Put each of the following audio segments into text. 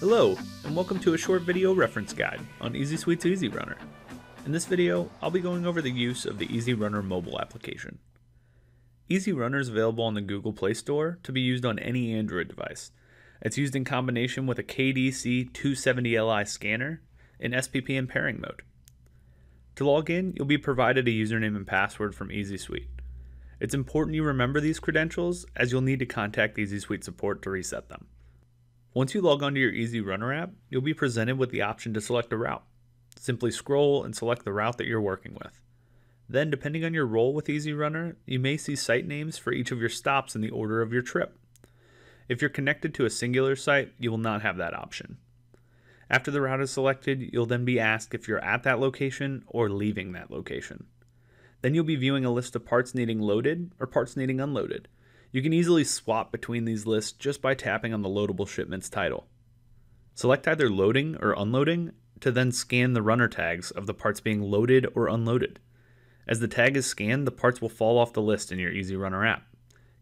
Hello, and welcome to a short video reference guide on EZ Suite's Easy Runner. In this video, I'll be going over the use of the EZ-Runner mobile application. EZ-Runner is available on the Google Play Store to be used on any Android device. It's used in combination with a KDC 270Li scanner in SPP and pairing mode. To log in, you'll be provided a username and password from EZ Suite. It's important you remember these credentials as you'll need to contact EZ Suite support to reset them. Once you log on to your EZ-Runner app, you'll be presented with the option to select a route. Simply scroll and select the route that you're working with. Then, depending on your role with EZ-Runner, you may see site names for each of your stops in the order of your trip. If you're connected to a singular site, you will not have that option. After the route is selected, you'll then be asked if you're at that location or leaving that location. Then you'll be viewing a list of parts needing loaded or parts needing unloaded. You can easily swap between these lists just by tapping on the loadable shipments title. Select either loading or unloading to then scan the runner tags of the parts being loaded or unloaded. As the tag is scanned, the parts will fall off the list in your EZ-Runner app.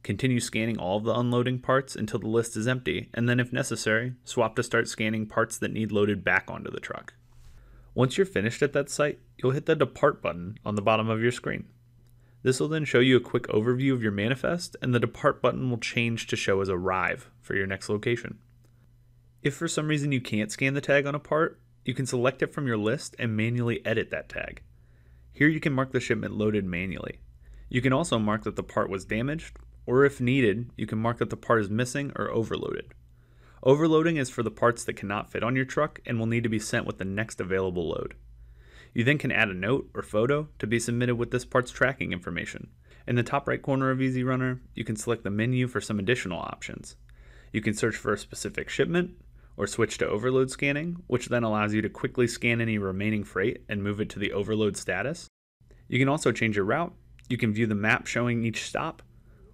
Continue scanning all of the unloading parts until the list is empty, and then if necessary, swap to start scanning parts that need loaded back onto the truck. Once you're finished at that site, you'll hit the Depart button on the bottom of your screen. This will then show you a quick overview of your manifest, and the Depart button will change to show as Arrive for your next location. If for some reason you can't scan the tag on a part, you can select it from your list and manually edit that tag. Here you can mark the shipment loaded manually. You can also mark that the part was damaged, or if needed, you can mark that the part is missing or overloaded. Overloading is for the parts that cannot fit on your truck and will need to be sent with the next available load. You then can add a note or photo to be submitted with this part's tracking information. In the top right corner of EZ-Runner, you can select the menu for some additional options. You can search for a specific shipment, or switch to overload scanning, which then allows you to quickly scan any remaining freight and move it to the overload status. You can also change your route, you can view the map showing each stop,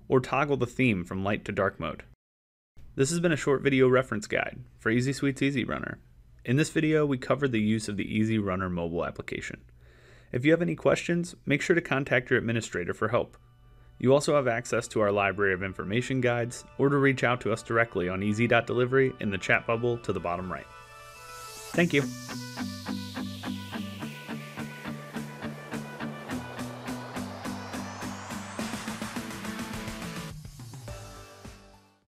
or toggle the theme from light to dark mode. This has been a short video reference guide for EasySuite's EZ-Runner. In this video, we covered the use of the EZ-Runner mobile application. If you have any questions, make sure to contact your administrator for help. You also have access to our library of information guides or to reach out to us directly on easy.delivery in the chat bubble to the bottom right. Thank you.